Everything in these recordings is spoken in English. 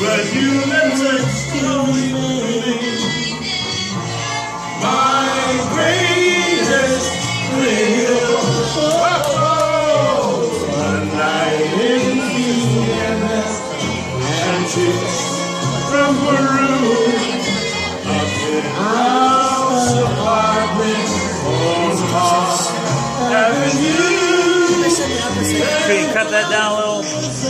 But you slowly. My greatest thrill. Night in and from Peru. A penthouse apartment on. Can you cut that down a little?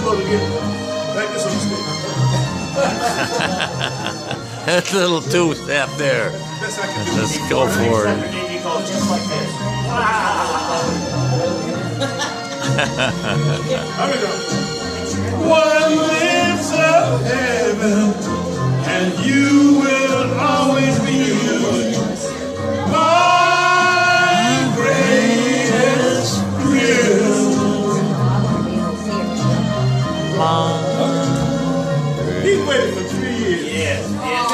Get back this on. That little tooth step there. Best I can do. Let's go for it. Here we go. One glimpse of heaven, Waited for years. Yes, yes.